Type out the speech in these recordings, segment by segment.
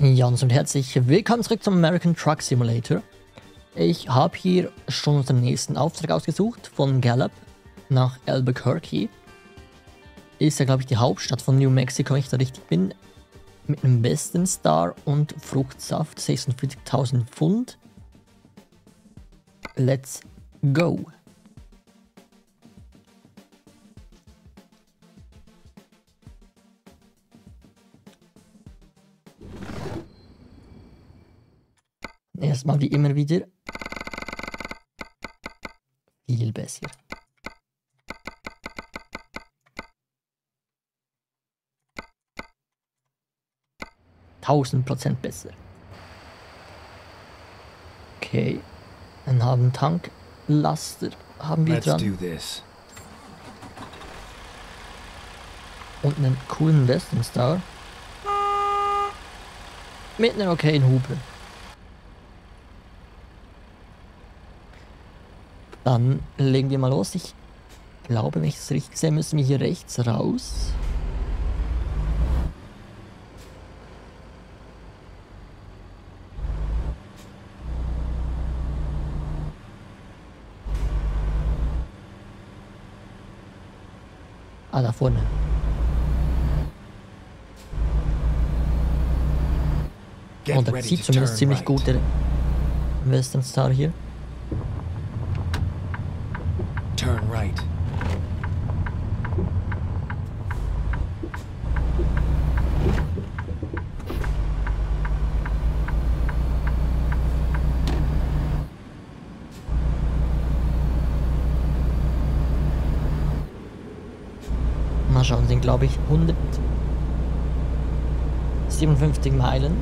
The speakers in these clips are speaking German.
Ja, und herzlich willkommen zurück zum American Truck Simulator. Ich habe hier schon unseren nächsten Auftrag ausgesucht von Gallup nach Albuquerque. Ist ja, glaube ich, die Hauptstadt von New Mexico, wenn ich da richtig bin. Mit einem Western Star und Fruchtsaft, 46.000 Pfund. Let's go! Erstmal wie immer wieder. Viel besser. Tausend Prozent besser. Okay. Dann haben Tanklaster haben wir dran. do this. Und einen coolen Western Star. Mit einer okayen Hupe. Dann legen wir mal los. Ich glaube, wenn ich es richtig sehe, müssen wir hier rechts raus. Ah, da vorne. Und er sieht zumindest ziemlich gut, der Western Star hier. Turn right. Mal schauen, sind glaube ich 157 Meilen.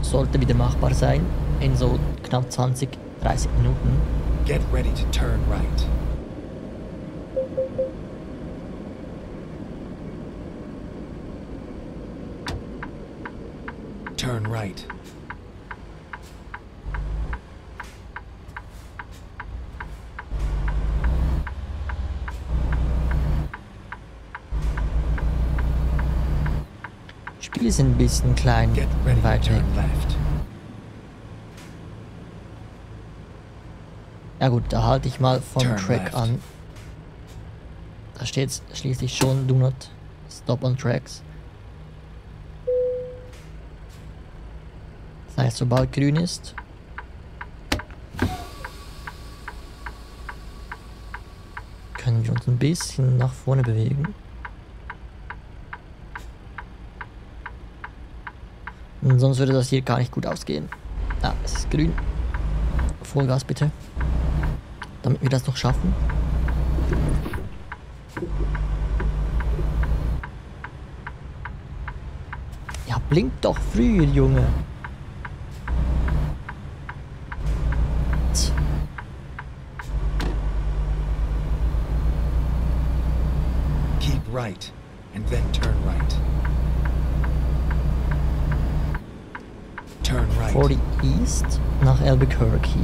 Sollte wieder machbar sein in so knapp 20, 30 Minuten. Get ready to turn right. Turn right. Spiele sind ein bisschen klein weit weg. Ja gut, da halte ich mal vom Turn Track left. an. Da steht schließlich schon Do not stop on tracks. Das heißt, sobald grün ist, können wir uns ein bisschen nach vorne bewegen. Sonst würde das hier gar nicht gut ausgehen. Ja, es ist grün. Vollgas bitte. Damit wir das noch schaffen. Ja, blink doch früher, Junge. Tch. Keep right, and then turn right. Turn right. 40 East nach Albuquerque.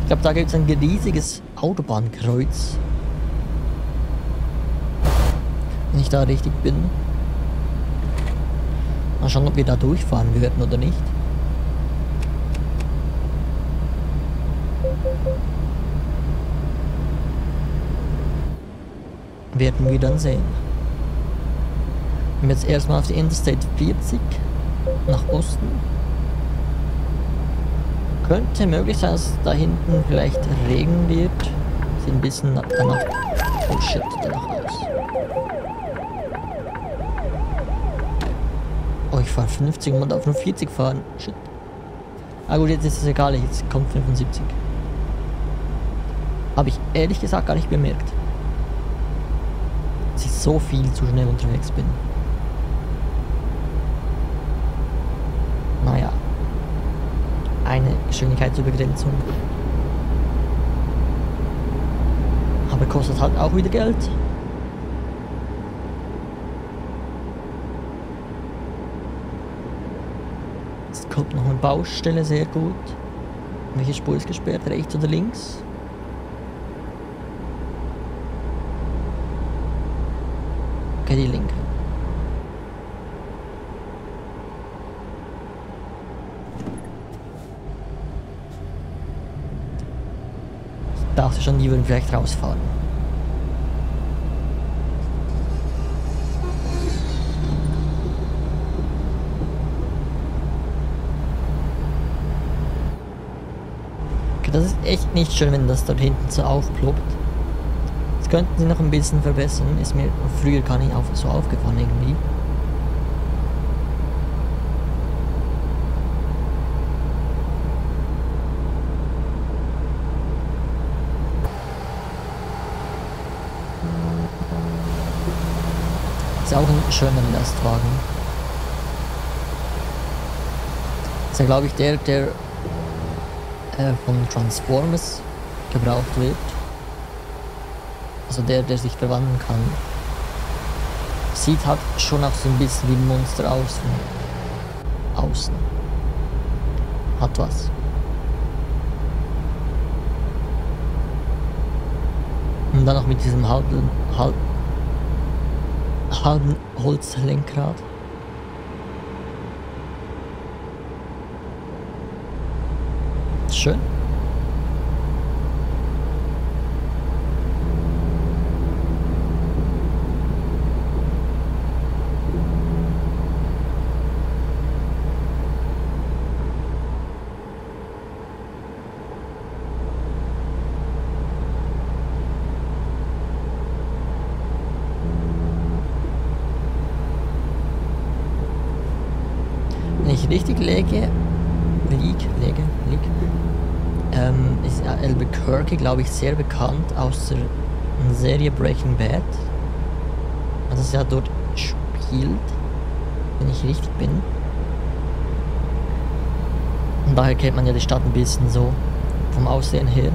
Ich glaube, da gibt es ein riesiges Autobahnkreuz. Wenn ich da richtig bin. Mal schauen, ob wir da durchfahren werden oder nicht. Werden wir dann sehen. Und jetzt erstmal auf die Interstate 40 nach Osten. Könnte möglich sein, dass da hinten vielleicht Regen wird. Sieht ein bisschen na- danach. Oh shit, danach aus. Oh, ich fahre 50 und darf nur 40 fahren. Shit. Ah gut, jetzt ist es egal, jetzt kommt 75. Habe ich ehrlich gesagt gar nicht bemerkt. Dass ich so viel zu schnell unterwegs bin. Naja. Eine Geschwindigkeitsübergrenzung. Aber kostet halt auch wieder Geld. Es kommt noch eine Baustelle, sehr gut. Welche Spur ist gesperrt? Rechts oder links? Okay, die linke. dachte schon, die würden vielleicht rausfahren. Das ist echt nicht schön, wenn das dort hinten so aufploppt. Das könnten sie noch ein bisschen verbessern. Ist mir früher gar nicht auf, so aufgefallen irgendwie. Schöner Lastwagen. Ist ja glaube ich der, der äh, von Transformers gebraucht wird. Also der, der sich verwandeln kann. Sieht halt schon auch so ein bisschen wie ein Monster aus von außen. Hat was. Und dann noch mit diesem halben, halb, halben Holzlenkrad. Schön. Wenn ich richtig lege, lieg, lege, lieg, ähm, ist Albuquerque, glaube ich, sehr bekannt aus der Serie Breaking Bad. Also es ja dort spielt, wenn ich richtig bin. Und daher kennt man ja die Stadt ein bisschen so vom Aussehen her.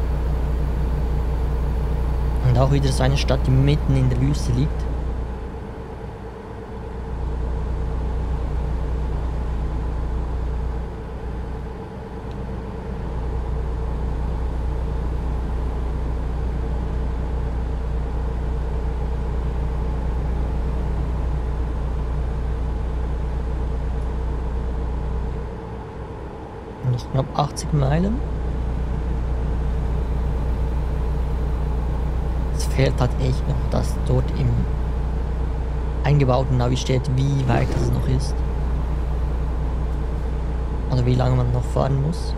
Und auch wieder so eine Stadt, die mitten in der Wüste liegt. Glaube 80 Meilen. Es fehlt halt echt noch, dass dort im eingebauten Navi steht, wie weit es noch ist. Oder wie lange man noch fahren muss.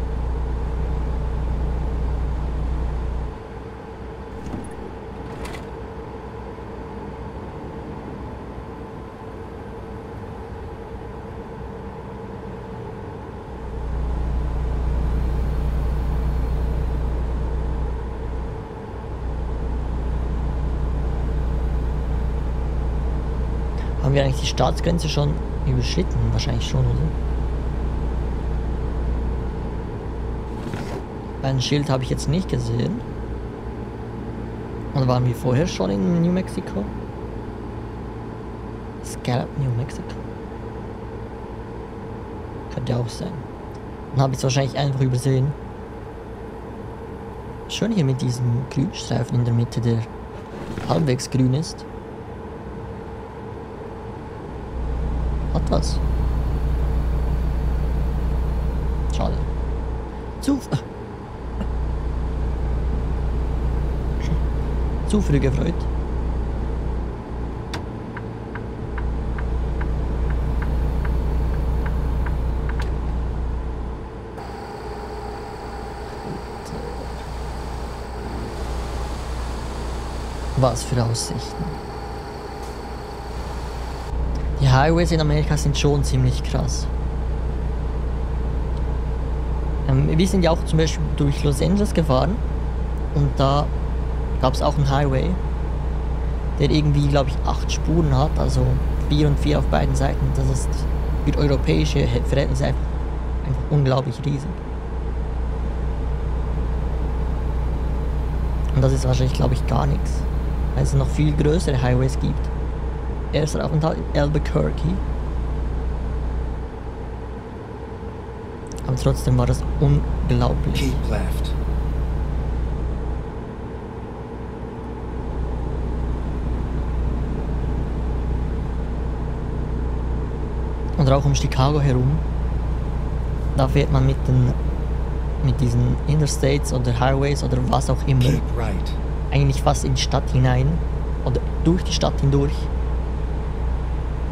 Haben wir eigentlich die Staatsgrenze schon überschritten? Wahrscheinlich schon, oder? Ein Schild habe ich jetzt nicht gesehen. Oder waren wir vorher schon in New Mexico? Scallop, New Mexico. Könnte auch sein. Dann habe ich es wahrscheinlich einfach übersehen. Schön hier mit diesem Grünstreifen in der Mitte, der halbwegs grün ist. Was. Schade. Zu. Zu früh gefreut. Was für Aussichten. Highways in Amerika sind schon ziemlich krass. Ähm, wir sind ja auch zum Beispiel durch Los Angeles gefahren und da gab es auch einen Highway, der irgendwie, glaube ich, acht Spuren hat, also vier und vier auf beiden Seiten. Das ist für europäische Verhältnisse einfach, einfach unglaublich riesig. Und das ist wahrscheinlich, glaube ich, gar nichts, weil es noch viel größere Highways gibt. Erster Aufenthalt in Albuquerque. Aber trotzdem war das unglaublich. Keep left. Und auch um Chicago herum. Da fährt man mit den mit diesen Interstates oder Highways oder was auch immer right. eigentlich fast in die Stadt hinein oder durch die Stadt hindurch.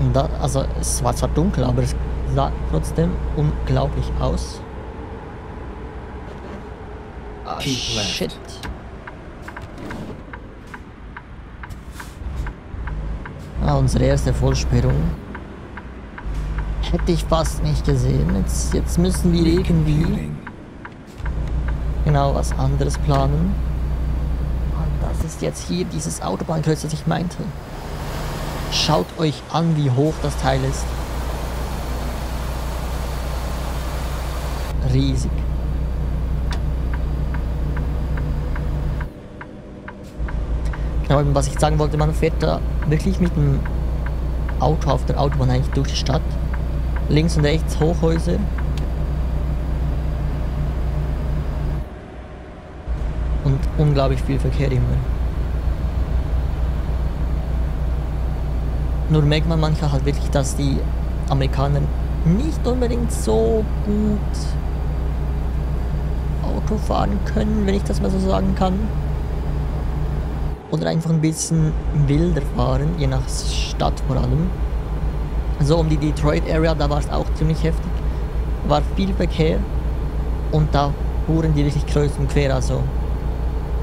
Und da, also es war zwar dunkel, aber es sah trotzdem unglaublich aus. Ah, shit. Ah, unsere erste Vollsperrung. Hätte ich fast nicht gesehen. Jetzt, jetzt müssen wir irgendwie genau was anderes planen. Und das ist jetzt hier dieses Autobahnkreuz, das ich meinte. Schaut euch an, wie hoch das Teil ist. Riesig. Genau, was ich sagen wollte, man fährt da wirklich mit dem Auto auf der Autobahn eigentlich durch die Stadt. Links und rechts Hochhäuser. Und unglaublich viel Verkehr immer. Nur merkt man manchmal halt wirklich, dass die Amerikaner nicht unbedingt so gut Auto fahren können, wenn ich das mal so sagen kann. Oder einfach ein bisschen wilder fahren, je nach Stadt vor allem. So um die Detroit Area, da war es auch ziemlich heftig. War viel Verkehr und da fuhren die wirklich kreuz und quer, also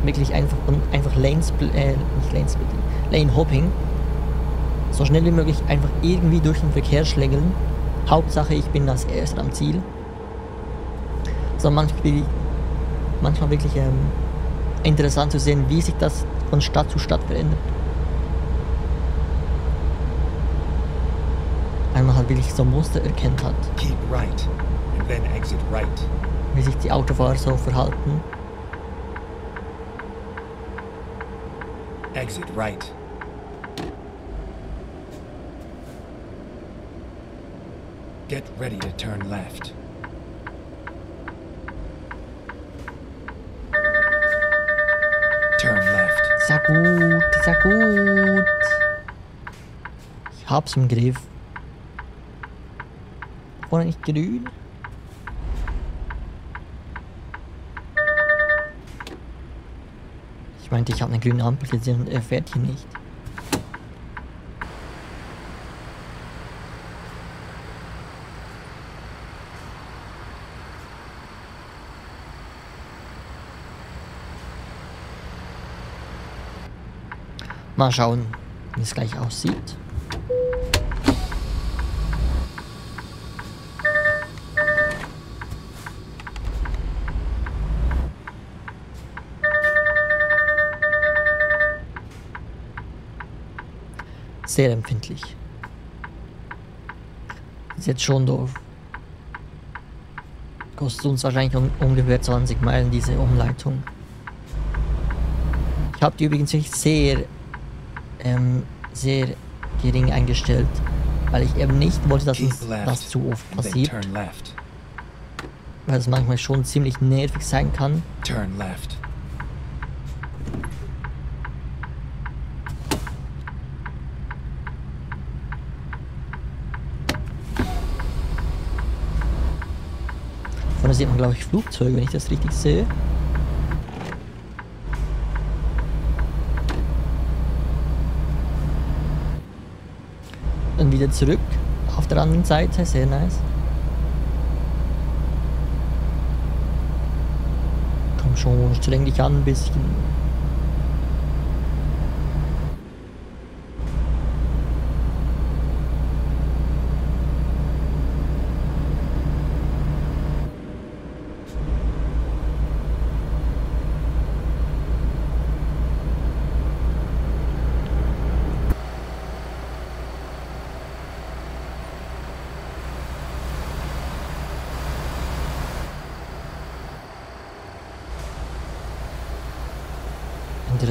wirklich einfach, einfach Lanes, äh, nicht Lanes, Lane Hopping. So schnell wie möglich einfach irgendwie durch den Verkehr schlängeln. Hauptsache, ich bin als erster am Ziel. So manchmal, manchmal wirklich ähm, interessant zu sehen, wie sich das von Stadt zu Stadt verändert. Weil man halt wirklich so Muster erkennt hat, Keep right. And then exit right. wie sich die Autofahrer so verhalten. Exit right. Get ready to turn left. Turn left. Sehr gut, sehr gut. Ich hab's im Griff. War nicht grün? Ich meinte, ich habe eine grüne Ampel gesehen und er fährt hier nicht. Mal schauen, wie es gleich aussieht. Sehr empfindlich. Ist jetzt schon doof. Kostet uns wahrscheinlich un ungefähr 20 Meilen diese Umleitung. Ich habe die übrigens wirklich sehr ähm, sehr gering eingestellt, weil ich eben nicht wollte, dass uns das zu oft passiert, weil es manchmal schon ziemlich nervig sein kann. Turn left. Vorne sieht man, glaube ich, Flugzeuge, wenn ich das richtig sehe. Dann wieder zurück auf der anderen Seite, sehr nice. Komm schon, streng dich an ein bisschen.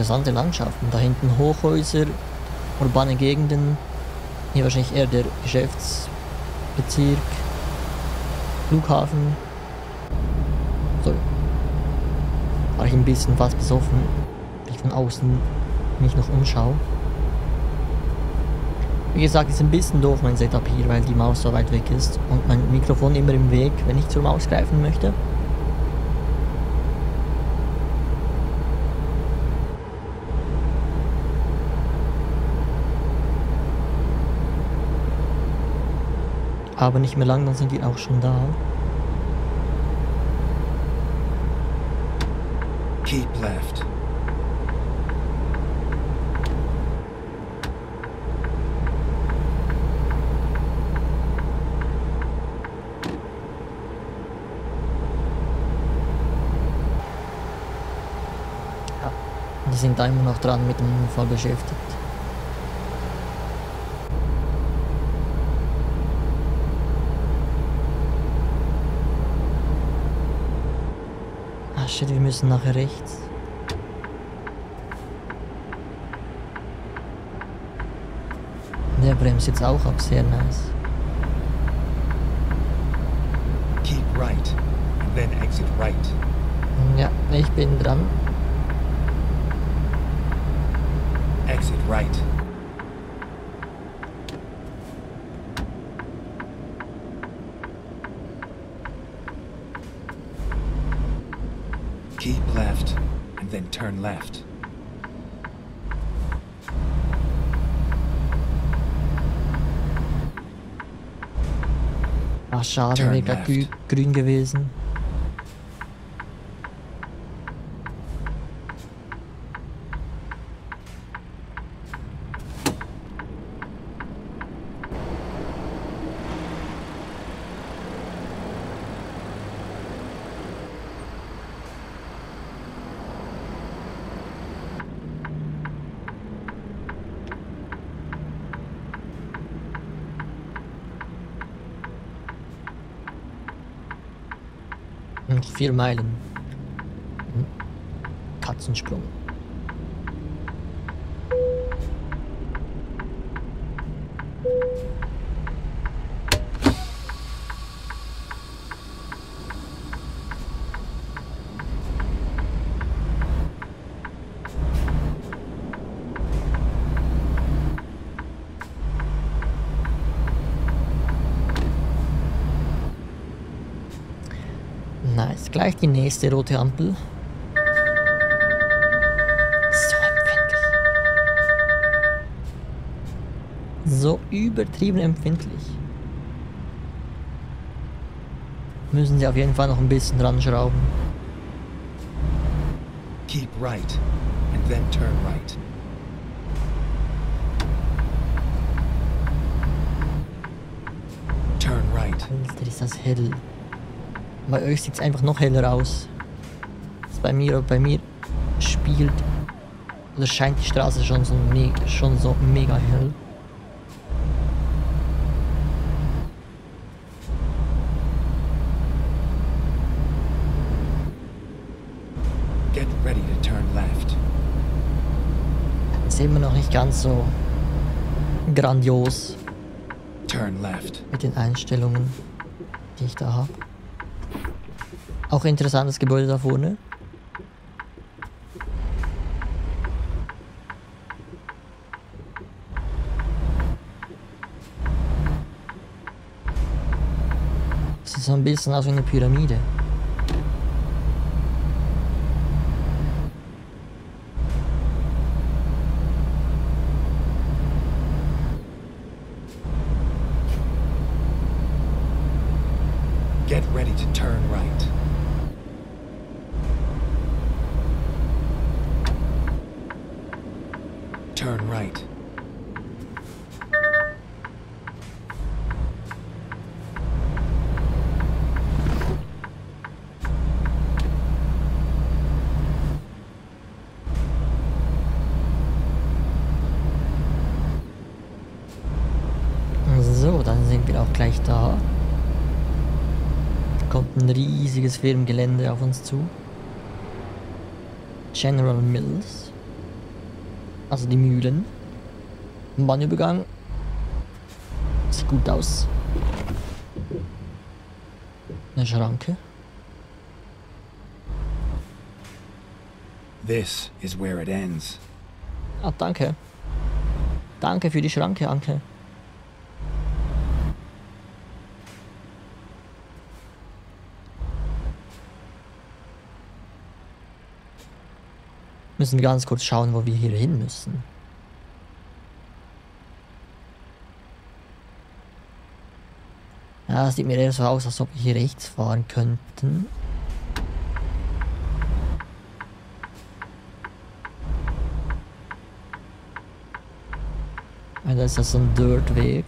Interessante Landschaften. Da hinten Hochhäuser, urbane Gegenden. Hier wahrscheinlich eher der Geschäftsbezirk, Flughafen. So. War ich ein bisschen fast besoffen, wenn ich von außen mich noch umschaue. Wie gesagt, ist ein bisschen doof mein Setup hier, weil die Maus so weit weg ist und mein Mikrofon immer im Weg, wenn ich zur Maus greifen möchte. Aber nicht mehr lang, dann sind wir auch schon da. Keep left. Die sind da immer noch dran mit dem Unfall beschäftigt. Shit, wir müssen nachher rechts. Der bremst jetzt auch ab, sehr nice. Keep right, and then exit right. Ja, ich bin dran. Exit right. Keep left, and then turn left. Ach schade, Turn wäre grün gewesen. Vier Meilen. Hm. Katzensprung. Nice. Gleich die nächste rote Ampel. So empfindlich. So übertrieben empfindlich. Müssen sie auf jeden Fall noch ein bisschen dran schrauben. Keep right, and then turn right. Turn right. Alter, ist das hell. Bei euch sieht es einfach noch heller aus. Als bei mir, bei mir spielt oder scheint die Straße schon so, me schon so mega hell. Get ready to turn left. Ist immer noch nicht ganz so grandios Turn left. mit den Einstellungen, die ich da habe. Auch interessantes Gebäude da vorne. Sieht so ein bisschen aus wie eine Pyramide. Get ready to turn right. Turn right. So, dann sind wir auch gleich da. Kommt ein riesiges Firmengelände auf uns zu. General Mills. Also die Mühlen. Bahnübergang. Sieht gut aus. Eine Schranke. This is where it ends. Ah, danke. Danke für die Schranke, Anke. Müssen ganz kurz schauen, wo wir hier hin müssen. Ja, sieht mir eher so aus, als ob wir hier rechts fahren könnten. Ja, da ist das so ein Dirtweg.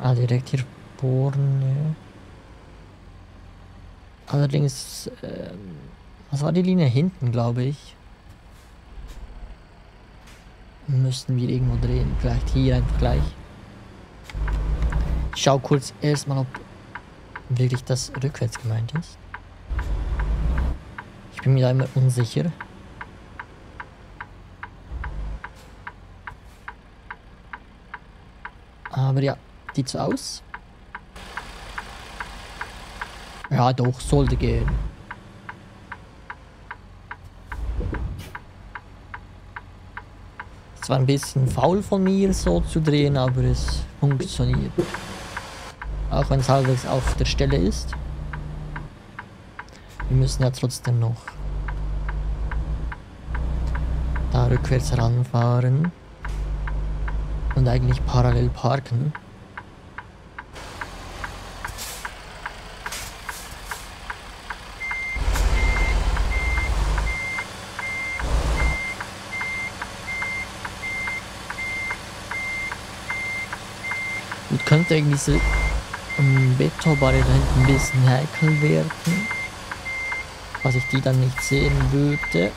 Ah, direkt hier vorne. Allerdings, ähm, was war die Linie hinten, glaube ich? Müssten wir irgendwo drehen. Vielleicht hier einfach gleich. Ich schau kurz erstmal, ob wirklich das rückwärts gemeint ist. Ich bin mir da immer unsicher. Aber ja, sieht so aus. Ja, doch, sollte gehen. Es war ein bisschen faul von mir, so zu drehen, aber es funktioniert. Auch wenn es halbwegs auf der Stelle ist. Wir müssen ja trotzdem noch da rückwärts ranfahren und eigentlich parallel parken. Könnte irgendwie ähm, Betonbarriere da hinten ein bisschen heikel werden. Was ich die dann nicht sehen würde.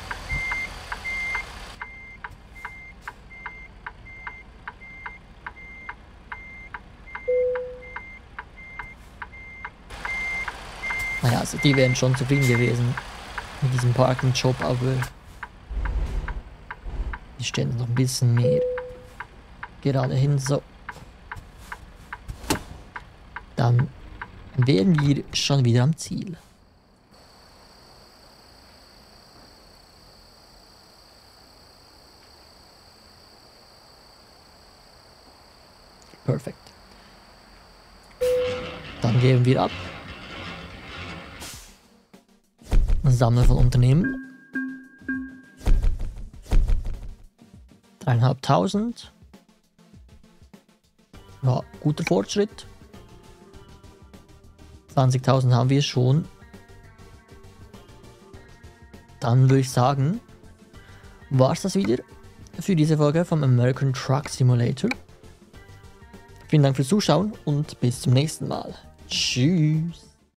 Naja, also die wären schon zufrieden gewesen mit diesem Parking-Job, aber die stellen noch ein bisschen mehr gerade hin so. Dann wären wir schon wieder am Ziel. Perfekt. Dann geben wir ab. Sammeln von Unternehmen. Dreieinhalbtausend. Ja, guter Fortschritt. 20.000 haben wir schon. Dann würde ich sagen, war es das wieder für diese Folge vom American Truck Simulator. Vielen Dank fürs Zuschauen und bis zum nächsten Mal. Tschüss.